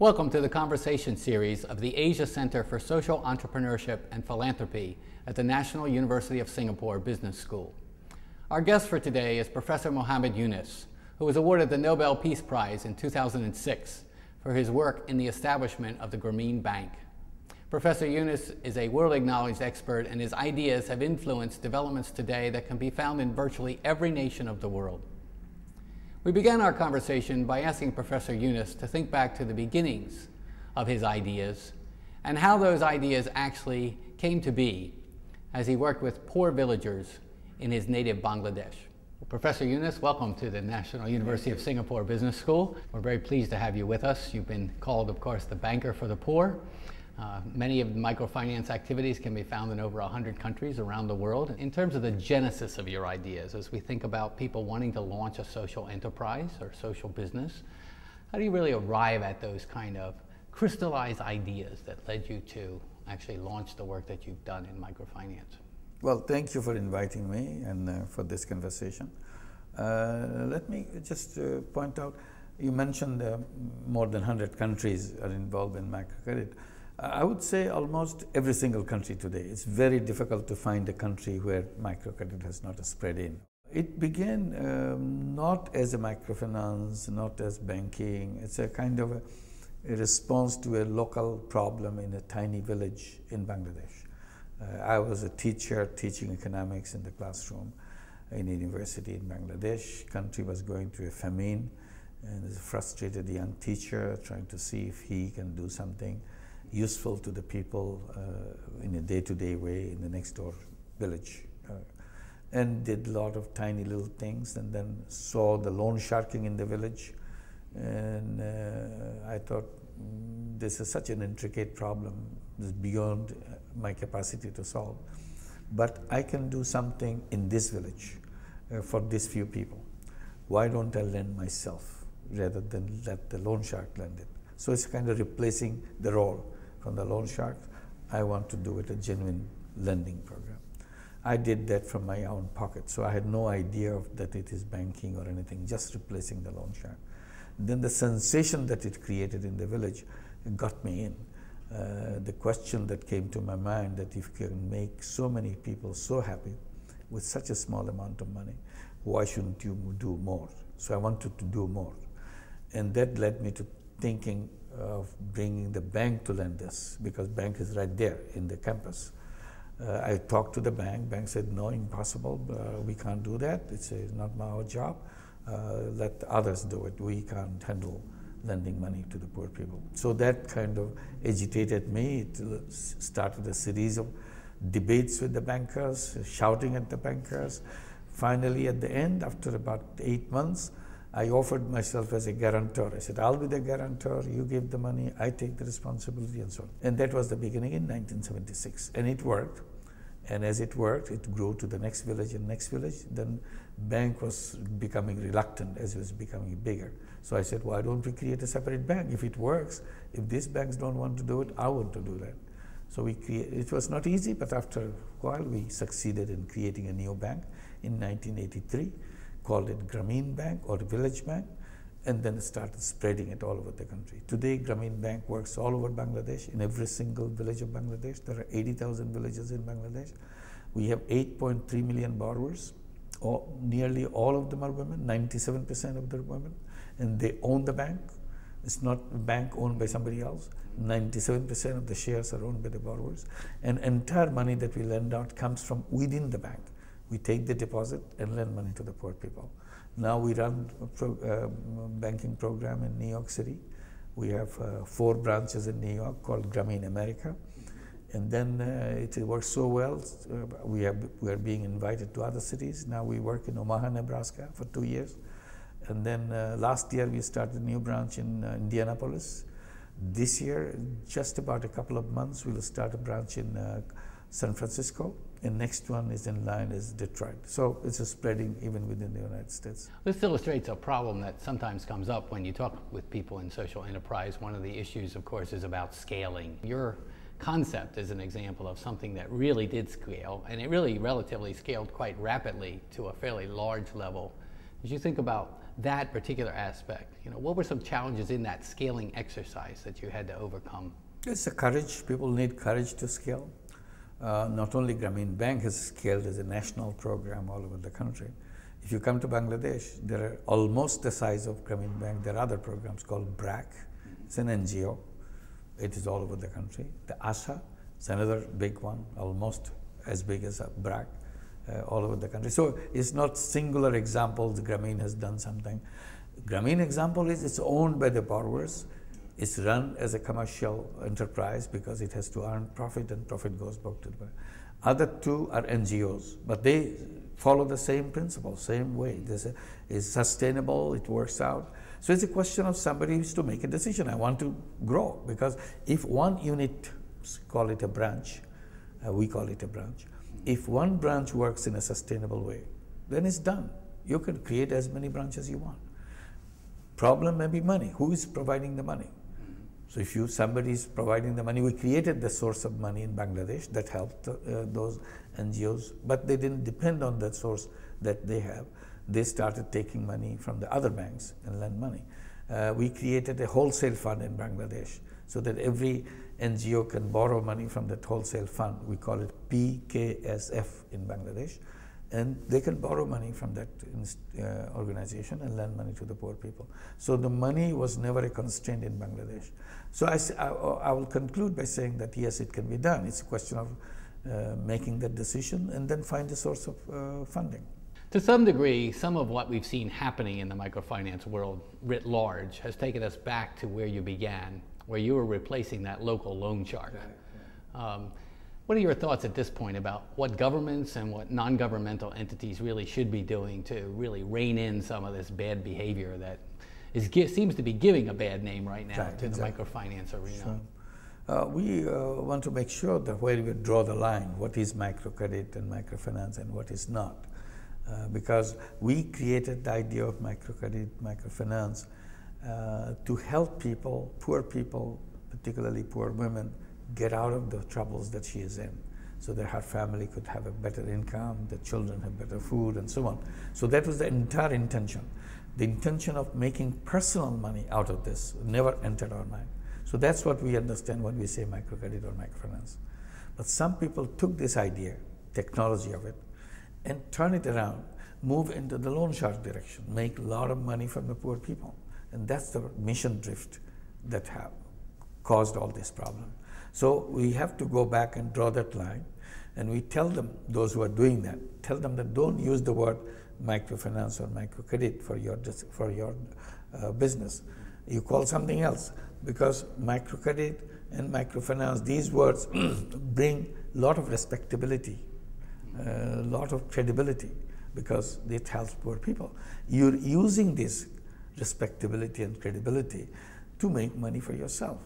Welcome to the conversation series of the Asia Center for Social Entrepreneurship and Philanthropy at the National University of Singapore Business School. Our guest for today is Professor Muhammad Yunus, who was awarded the Nobel Peace Prize in 2006 for his work in the establishment of the Grameen Bank. Professor Yunus is a world acknowledged expert, and his ideas have influenced developments today that can be found in virtually every nation of the world. We began our conversation by asking Professor Yunus to think back to the beginnings of his ideas and how those ideas actually came to be as he worked with poor villagers in his native Bangladesh. Well, Professor Yunus, welcome to the National University of Singapore Business School. We're very pleased to have you with us. You've been called, of course, the banker for the poor. Uh, many of the microfinance activities can be found in over 100 countries around the world. In terms of the genesis of your ideas, as we think about people wanting to launch a social enterprise or social business, how do you really arrive at those kind of crystallized ideas that led you to actually launch the work that you've done in microfinance? Well, thank you for inviting me and uh, for this conversation. Uh, let me just uh, point out, you mentioned uh, more than 100 countries are involved in microcredit. I would say almost every single country today. It's very difficult to find a country where microcredit has not spread in. It began um, not as a microfinance, not as banking. It's a kind of a, a, response to a local problem in a tiny village in Bangladesh. Uh, I was a teacher teaching economics in the classroom in a university in Bangladesh. Country was going through a famine and there's a frustrated young teacher trying to see if he can do something useful to the people uh, in a day-to-day way in the next door village. Uh, and did a lot of tiny little things and then saw the loan sharking in the village. And uh, I thought, mm, this is such an intricate problem, is beyond my capacity to solve. But I can do something in this village uh, for these few people. Why don't I lend myself rather than let the loan shark lend it? So it's kind of replacing the role from the loan sharks. I want to do it a genuine lending program. I did that from my own pocket, so I had no idea of that it is banking or anything, just replacing the loan shark. Then the sensation that it created in the village got me in. Uh, the question that came to my mind that if you can make so many people so happy with such a small amount of money, why shouldn't you do more? So I wanted to do more. And that led me to thinking of bringing the bank to lend this because bank is right there in the campus. Uh, I talked to the bank. Bank said, no, impossible. Uh, we can't do that. It's, a, not our job. Uh, let others do it. We can't handle lending money to the poor people. So that kind of agitated me. It started a series of debates with the bankers, shouting at the bankers. Finally, at the end, after about eight months, I offered myself as a guarantor. I said, I'll be the guarantor, you give the money, I take the responsibility, and so on. And that was the beginning in 1976. And it worked. And as it worked, it grew to the next village and next village. Then bank was becoming reluctant as it was becoming bigger. So I said, why don't we create a separate bank? If it works, if these banks don't want to do it, I want to do that. So we create, it was not easy, but after a while we succeeded in creating a new bank in 1983 called it Grameen Bank or Village Bank, and then started spreading it all over the country. Today, Grameen Bank works all over Bangladesh, in every single village of Bangladesh. There are 80,000 villages in Bangladesh. We have 8.3 million borrowers. All, nearly all of them are women, 97% of them are women, and they own the bank. It's not a bank owned by somebody else. 97% of the shares are owned by the borrowers. And entire money that we lend out comes from within the bank. We take the deposit and lend money to the poor people. Now we run a pro, uh, banking program in New York City. We have uh, four branches in New York called Grameen America. And then uh, it works so well, uh, we, have, we are being invited to other cities. Now we work in Omaha, Nebraska for two years. And then uh, last year we started a new branch in uh, Indianapolis. This year, just about a couple of months, we'll start a branch in San Francisco and next one is in line is Detroit. So it's a spreading even within the United States. This illustrates a problem that sometimes comes up when you talk with people in social enterprise. One of the issues, of course, is about scaling. Your concept is an example of something that really did scale, and it really relatively scaled quite rapidly to a fairly large level As you think about that particular aspect, you know, what were some challenges in that scaling exercise that you had to overcome? It's a courage. People need courage to scale. Uh, not only Grameen Bank has scaled as a national program all over the country. If you come to Bangladesh, there are almost the size of Grameen Bank. There are other programs called BRAC. It's an NGO. It is all over the country. The ASA is another big one, almost as big as BRAC, uh, all over the country. So it's not singular examples. Grameen has done something. Grameen example is it's owned by the borrowers it's run as a commercial enterprise because it has to earn profit and profit goes back to the bank. Other two are NGOs, but they follow the same principle, same way. This is sustainable, it works out. So it's a question of somebody who's to make a decision. I want to grow because if one unit, call it a branch, uh, we call it a branch, if one branch works in a sustainable way, then it's done. You can create as many branches you want. Problem may be money. Who is providing the money? So if you somebody is providing the money, we created the source of money in Bangladesh that helped uh, those NGOs, but they didn't depend on that source that they have. They started taking money from the other banks and lend money. Uh, we created a wholesale fund in Bangladesh so that every NGO can borrow money from that wholesale fund. We call it PKSF in Bangladesh and they can borrow money from that uh, organization and lend money to the poor people. So the money was never a constraint in Bangladesh. So I, I, I will conclude by saying that yes, it can be done. It's a question of uh, making that decision and then find a source of uh, funding. To some degree, some of what we've seen happening in the microfinance world writ large has taken us back to where you began, where you were replacing that local loan shark. Um, what are your thoughts at this point about what governments and what non-governmental entities really should be doing to really rein in some of this bad behavior that is, seems to be giving a bad name right now right, to exactly. the microfinance arena? Uh, we uh, want to make sure that where we draw the line, what is microcredit and microfinance and what is not. Uh, because we created the idea of microcredit, microfinance uh, to help people, poor people, particularly poor women, get out of the troubles that she is in so that her family could have a better income, the children have better food, and so on. So that was the entire intention. The intention of making personal money out of this never entered our mind. So that's what we understand when we say microcredit or microfinance. But some people took this idea, technology of it, and turn it around, move into the loan shark direction, make a lot of money from the poor people. And that's the mission drift that have caused all this problem. So we have to go back and draw that line. And we tell them, those who are doing that, tell them that don't use the word microfinance or microcredit for your, for your uh, business. You call something else because microcredit and microfinance, these words bring a lot of respectability, a uh, lot of credibility because it helps poor people. You're using this respectability and credibility to make money for yourself.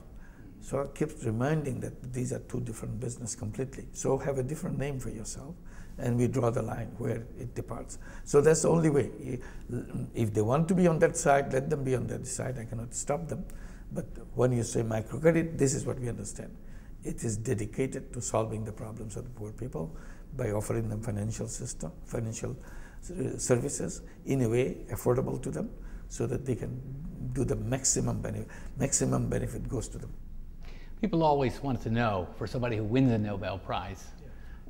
So I kept reminding that these are two different business completely. So have a different name for yourself and we draw the line where it departs. So that's the only way. If they want to be on that side, let them be on that side. I cannot stop them. But when you say microcredit, this is what we understand. It is dedicated to solving the problems of the poor people by offering them financial system, financial uh, services in a way affordable to them so that they can do the maximum benefit. Maximum benefit goes to them. People always want to know for somebody who wins a Nobel Prize,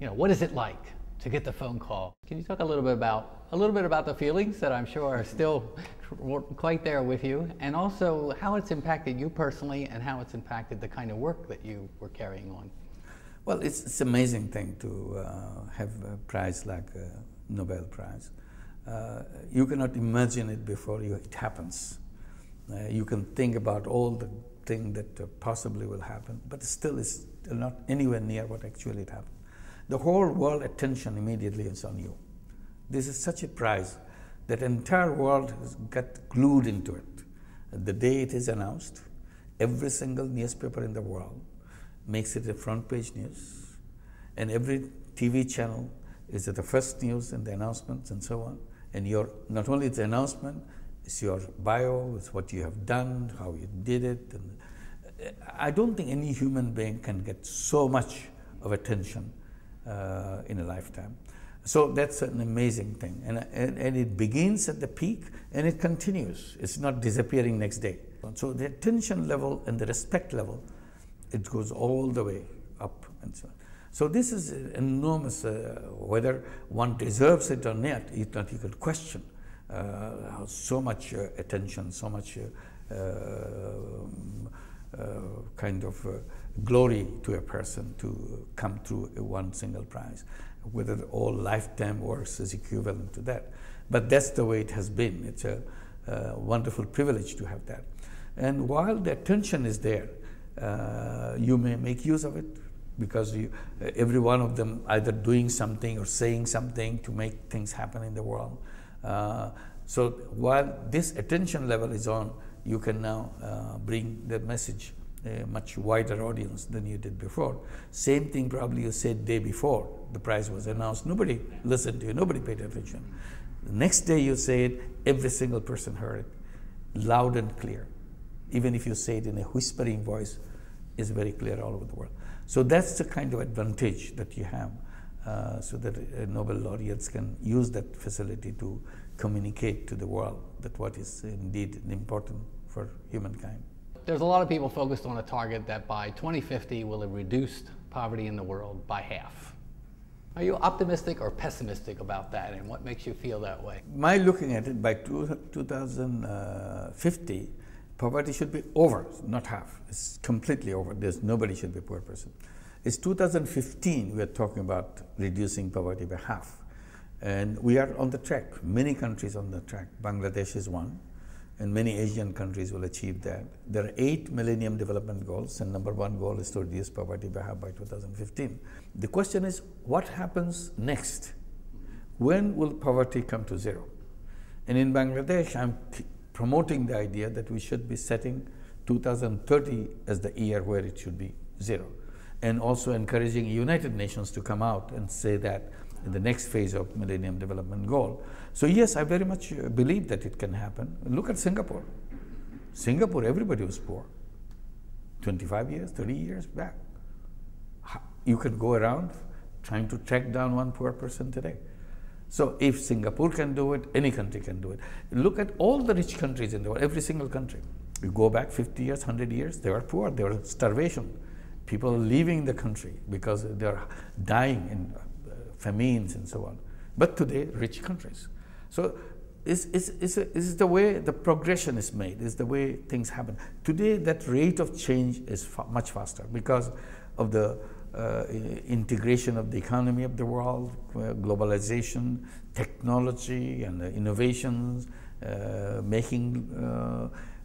you know, what is it like to get the phone call? Can you talk a little bit about a little bit about the feelings that I'm sure are still quite there with you, and also how it's impacted you personally, and how it's impacted the kind of work that you were carrying on? Well, it's it's amazing thing to uh, have a prize like a Nobel Prize. Uh, you cannot imagine it before you, it happens. Uh, you can think about all the thing that uh, possibly will happen, but still is not anywhere near what actually happened. The whole world attention immediately is on you. This is such a prize that entire world has got glued into it. The day it is announced, every single newspaper in the world makes it a front page news, and every TV channel is at the first news and the announcements and so on. And your not only the announcement, it's your bio, it's what you have done, how you did it. And I don't think any human being can get so much of attention uh, in a lifetime. So that's an amazing thing. And, and, and, it begins at the peak and it continues. It's not disappearing next day. So the attention level and the respect level, it goes all the way up and so on. So this is enormous, uh, whether one deserves it or not, it's not you could question. Uh, so much uh, attention, so much uh, kind of glory to a person to come through one single prize whether all lifetime works is equivalent to that. But that's the way it has been. It's a, a wonderful privilege to have that. And while the attention is there, uh, you may make use of it because you, every one of them either doing something or saying something to make things happen in the world. Uh, so while this attention level is on, you can now uh, bring the message a much wider audience than you did before. Same thing probably you said day before the prize was announced. Nobody listened to you, nobody paid attention. The next day you say it, every single person heard it, loud and clear. Even if you say it in a whispering voice, is very clear all over the world. So that's the kind of advantage that you have, uh, so that uh, Nobel laureates can use that facility to communicate to the world that what is indeed important for humankind. There's a lot of people focused on a target that by 2050 will have reduced poverty in the world by half. Are you optimistic or pessimistic about that, and what makes you feel that way? My looking at it, by two, 2050, poverty should be over, not half. It's completely over. There's nobody should be a poor person. It's 2015 we are talking about reducing poverty by half. And we are on the track. Many countries on the track. Bangladesh is one and many Asian countries will achieve that. There are eight Millennium Development Goals, and number one goal is to reduce poverty by half by 2015. The question is, what happens next? When will poverty come to zero? And in Bangladesh, I'm promoting the idea that we should be setting 2030 as the year where it should be zero. And also encouraging United Nations to come out and say that in the next phase of Millennium Development Goal. So yes, I very much uh, believe that it can happen. Look at Singapore. Singapore, everybody was poor. 25 years, 30 years back. You can go around trying to track down one poor person today. So if Singapore can do it, any country can do it. Look at all the rich countries in the world, every single country. You go back 50 years, 100 years, they were poor, they were starvation. People leaving the country because they're dying in famines and so on. But today, rich countries. So it's, it's, it's, a, it's the way the progression is made, is the way things happen. Today, that rate of change is fa much faster because of the uh, integration of the economy of the world, uh, globalization, technology, and uh, innovations, making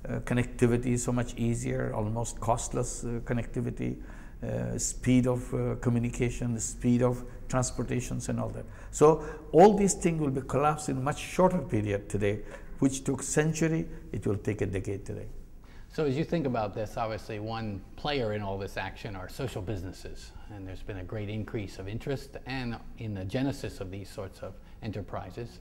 uh, connectivity so much easier, almost costless uh, connectivity uh, speed of communication, the speed of transportations and all that. So all these things will be collapsed in much shorter period today, which took century, it will take a decade today. So as you think about this, obviously one player in all this action are social businesses, and there's been a great increase of interest and in the genesis of these sorts of enterprises.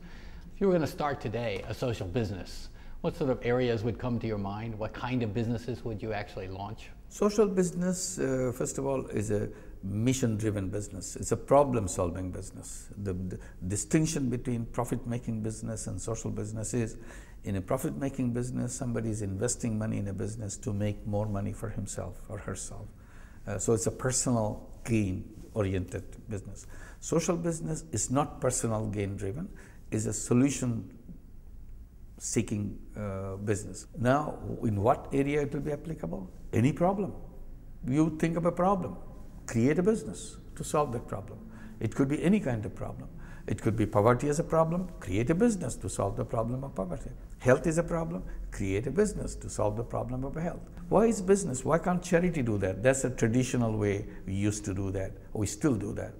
If you were going to start today a social business, what sort of areas would come to your mind? What kind of businesses would you actually launch? Social business, uh, first of all, is a mission driven business. It's a problem solving business. The, the, distinction between profit making business and social business is in a profit making business, somebody is investing money in a business to make more money for himself or herself. Uh, so it's a personal gain oriented business. Social business is not personal gain driven, is a solution seeking uh, business. Now, in what area it will be applicable? Any problem. You think of a problem, create a business to solve that problem. It could be any kind of problem. It could be poverty as a problem, create a business to solve the problem of poverty. Health is a problem, create a business to solve the problem of health. Why is business? Why can't charity do that? That's a traditional way we used to do that. We still do that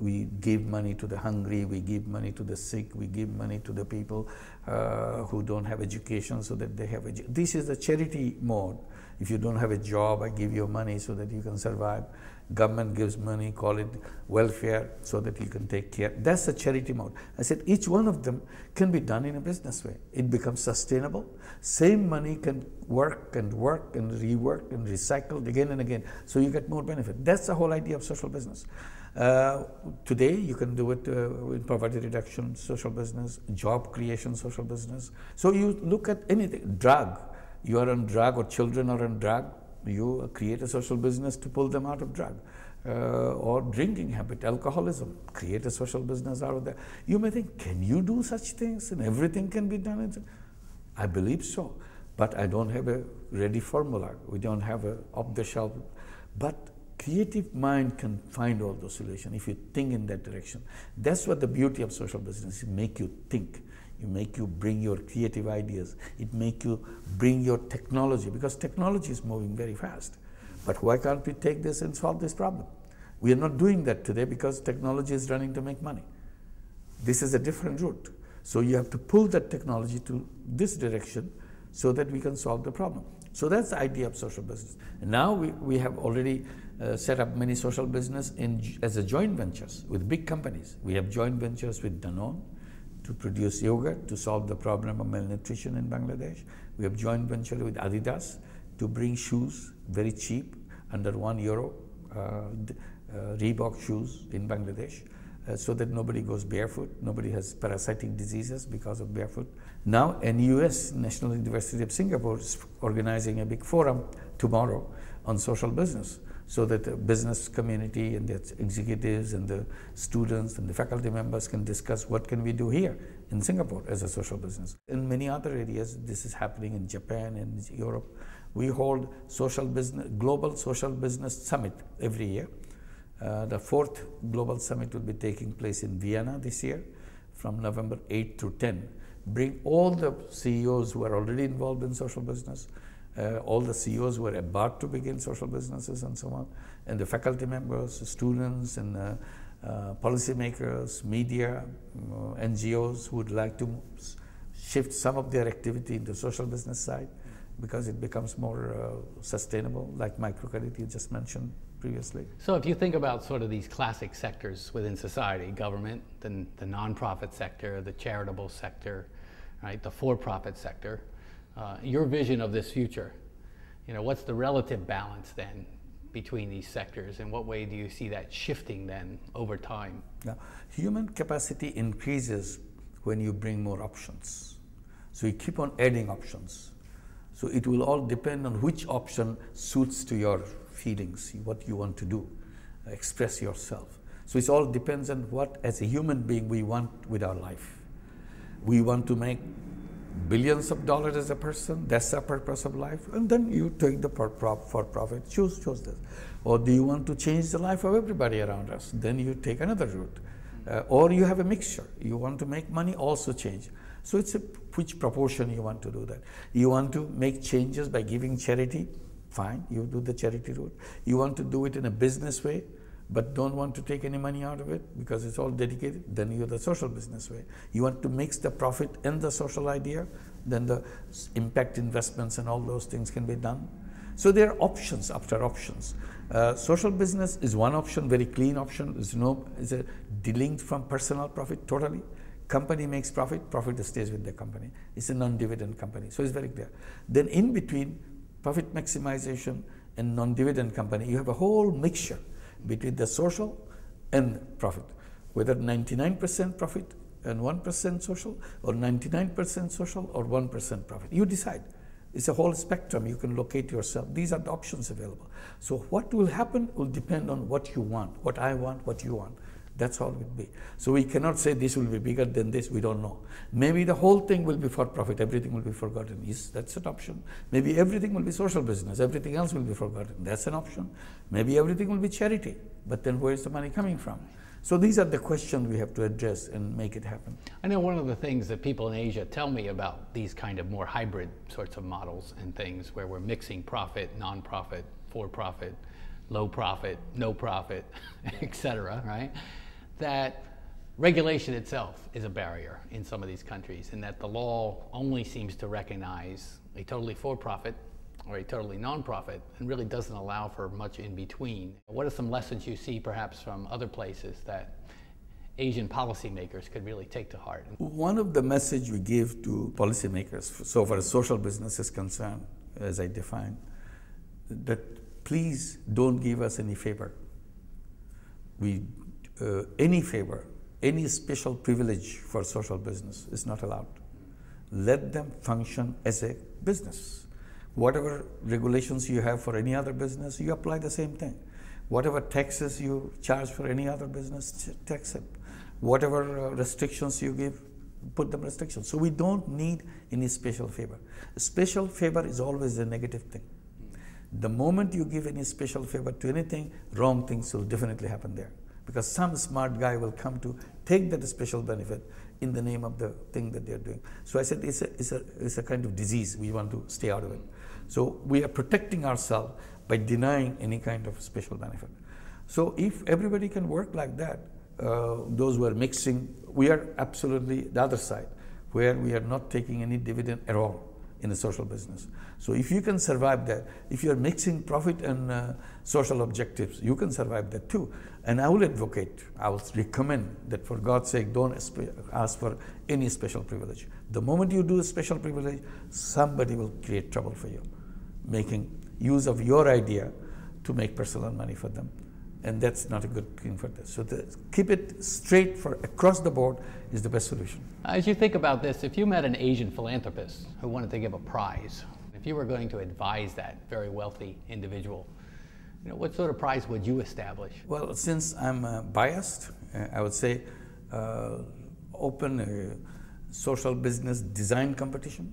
we give money to the hungry, we give money to the sick, we give money to the people uh, who don't have education so that they have education. This is the charity mode. If you don't have a job, I give you money so that you can survive. Government gives money, call it welfare, so that you can take care. That's the charity mode. I said each one of them can be done in a business way. It becomes sustainable. Same money can work and work and rework and recycled again and again, so you get more benefit. That's the whole idea of social business. Uh, today, you can do it uh, in poverty reduction, social business, job creation, social business. So you look at anything, drug. You are on drug, or children are on drug. You create a social business to pull them out of drug. Uh, or drinking habit, alcoholism, create a social business out of that. You may think, can you do such things and everything can be done? I believe so, but I don't have a ready formula. We don't have a off the shelf. But creative mind can find all those solutions if you think in that direction. That's what the beauty of social business is, make you think. You make you bring your creative ideas. It make you bring your technology because technology is moving very fast. But why can't we take this and solve this problem? We are not doing that today because technology is running to make money. This is a different route. So you have to pull that technology to this direction so that we can solve the problem. So that's the idea of social business. And now we, we have already uh, set up many social business in, as a joint ventures with big companies. We have joint ventures with Danone to produce yogurt to solve the problem of malnutrition in Bangladesh. We have joint venture with Adidas to bring shoes very cheap under one euro, uh, uh, Reebok shoes in Bangladesh. Uh, so that nobody goes barefoot, nobody has parasitic diseases because of barefoot. Now, NUS, National University of Singapore, is organizing a big forum tomorrow on social business so that the business community and the executives and the students and the faculty members can discuss what can we do here in Singapore as a social business. In many other areas, this is happening in Japan and Europe. We hold social business, global social business summit every year uh, the fourth global summit will be taking place in Vienna this year from November 8 to 10. Bring all the CEOs who are already involved in social business, uh, all the CEOs were about to begin social businesses and so on, and the faculty members, students, and uh, uh policymakers, media, uh, NGOs who would like to shift some of their activity into social business side because it becomes more uh, sustainable, like microcredit you just mentioned previously. So if you think about sort of these classic sectors within society, government, the, the nonprofit sector, the charitable sector, right, the for-profit sector, uh, your vision of this future, you know, what's the relative balance then between these sectors and what way do you see that shifting then over time? Human capacity increases when you bring more options. So you keep on adding options. So it will all depend on which option suits to your feelings, what you want to do, express yourself. So it all depends on what, as a human being, we want with our life. We want to make billions of dollars as a person, that's the purpose of life, and then you take the for profit, choose, choose this. Or do you want to change the life of everybody around us? Then you take another route. Uh, or you have a mixture. You want to make money, also change. So it's a which proportion you want to do that. You want to make changes by giving charity, fine, you do the charity route. You want to do it in a business way, but don't want to take any money out of it because it's all dedicated, then you're the social business way. You want to mix the profit and the social idea, then the impact investments and all those things can be done. So there are options after options. Uh, social business is one option, very clean option. There's no, it's a delinked from personal profit totally. Company makes profit, profit stays with the company. It's a non-dividend company, so it's very clear. Then in between, profit maximization and non-dividend company, you have a whole mixture between the social and profit, whether 99% profit and 1% social or 99% social or 1% profit. You decide. It's a whole spectrum. You can locate yourself. These are the options available. So what will happen will depend on what you want, what I want, what you want. That's all it will be. So we cannot say this will be bigger than this, we don't know. Maybe the whole thing will be for profit, everything will be forgotten. Yes, that's an option. Maybe everything will be social business, everything else will be forgotten. That's an option. Maybe everything will be charity, but then where is the money coming from? So these are the questions we have to address and make it happen. I know one of the things that people in Asia tell me about these kind of more hybrid sorts of models and things where we're mixing profit, non-profit, for-profit, low profit, no profit, et cetera, right? that regulation itself is a barrier in some of these countries, and that the law only seems to recognize a totally for profit or a totally non-profit and really doesn't allow for much in between. What are some lessons you see perhaps from other places that Asian policymakers could really take to heart? One of the message we give to policymakers, so far as social business is concerned, as I define, that please don't give us any favor. We uh, any favor, any special privilege for social business is not allowed. Let them function as a business. Whatever regulations you have for any other business, you apply the same thing. Whatever taxes you charge for any other business, tax it. Whatever uh, restrictions you give, put them restrictions. So we don't need any special favor. Special favor is always a negative thing. The moment you give any special favor to anything, wrong things will definitely happen there. Because some smart guy will come to take that special benefit in the name of the thing that they're doing. So I said it's a, it's a, it's a kind of disease. We want to stay out of it. So we are protecting ourselves by denying any kind of special benefit. So if everybody can work like that, uh, those who are mixing, we are absolutely the other side, where we are not taking any dividend at all in a social business. So if you can survive that, if you are mixing profit and uh, social objectives, you can survive that too. And I will advocate, I will recommend that for God's sake, don't ask for any special privilege. The moment you do a special privilege, somebody will create trouble for you, making use of your idea to make personal money for them and that's not a good thing for this. So the, keep it straight for across the board is the best solution. As you think about this, if you met an Asian philanthropist who wanted to give a prize, if you were going to advise that very wealthy individual, you know, what sort of prize would you establish? Well, since I'm uh, biased, uh, I would say uh, open a social business design competition.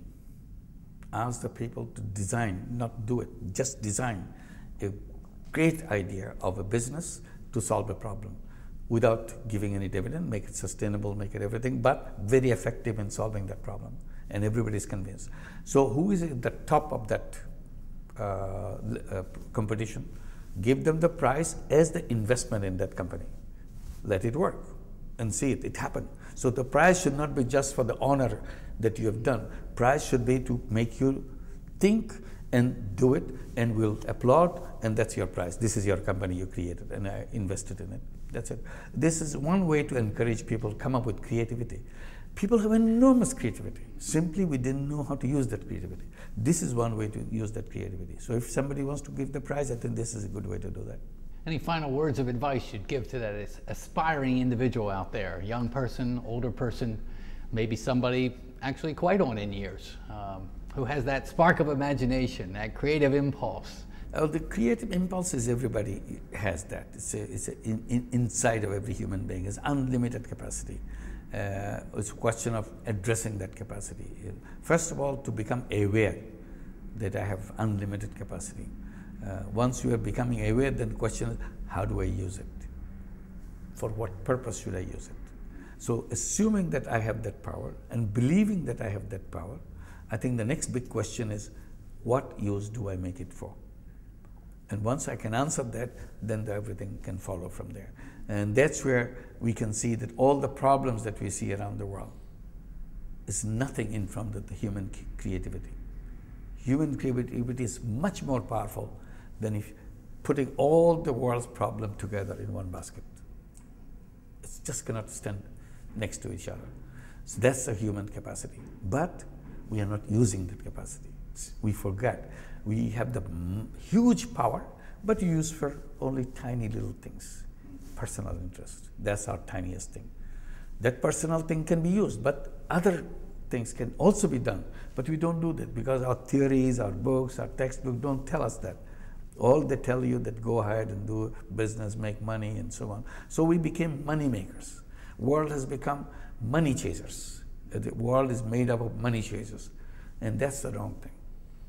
Ask the people to design, not do it, just design a great idea of a business to solve a problem without giving any dividend, make it sustainable, make it everything, but very effective in solving that problem. And everybody is convinced. So, who is at the top of that uh, uh, competition? Give them the prize as the investment in that company. Let it work and see it, it happen. So, the prize should not be just for the honor that you have done. Prize should be to make you think and do it and we'll applaud and that's your prize. This is your company you created and I invested in it. That's it. This is one way to encourage people to come up with creativity. People have enormous creativity. Simply we didn't know how to use that creativity. This is one way to use that creativity. So if somebody wants to give the prize, I think this is a good way to do that. Any final words of advice you'd give to that aspiring individual out there, young person, older person, maybe somebody actually quite on in years? Um, who has that spark of imagination, that creative impulse? The creative impulse is everybody has that. It's, a, it's a in, in, inside of every human being. It's unlimited capacity. Uh, it's a question of addressing that capacity. First of all, to become aware that I have unlimited capacity. Uh, once you are becoming aware, then the question is, how do I use it? For what purpose should I use it? So, assuming that I have that power and believing that I have that power, I think the next big question is what use do I make it for? And once I can answer that, then everything can follow from there. And that's where we can see that all the problems that we see around the world is nothing in front of the human creativity. Human creativity is much more powerful than if putting all the world's problem together in one basket. It just cannot stand next to each other. So that's a human capacity. But we are not using that capacity. We forget. We have the huge power, but use for only tiny little things. Personal interest. That's our tiniest thing. That personal thing can be used, but other things can also be done. But we don't do that because our theories, our books, our textbooks don't tell us that. All they tell you that go ahead and do business, make money, and so on. So we became money makers. World has become money chasers the world is made up of money chasers. And that's the wrong thing.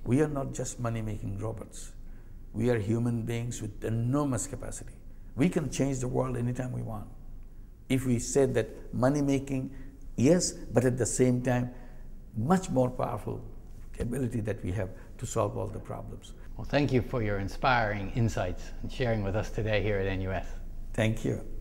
We are not just money making robots. We are human beings with enormous capacity. We can change the world anytime we want. If we said that money making, yes, but at the same time, much more powerful ability that we have to solve all the problems. Well, thank you for your inspiring insights and sharing with us today here at NUS. Thank you.